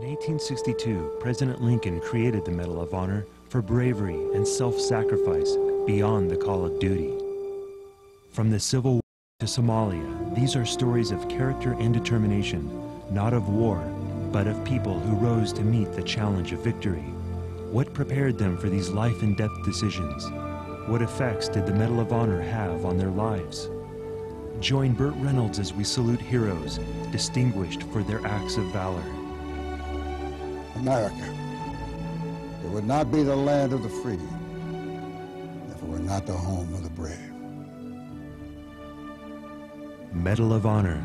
1862, President Lincoln created the Medal of Honor for bravery and self-sacrifice beyond the call of duty. From the Civil War to Somalia, these are stories of character and determination, not of war, but of people who rose to meet the challenge of victory. What prepared them for these life and death decisions? What effects did the Medal of Honor have on their lives? Join Burt Reynolds as we salute heroes distinguished for their acts of valor. America. It would not be the land of the free if it were not the home of the brave. Medal of Honor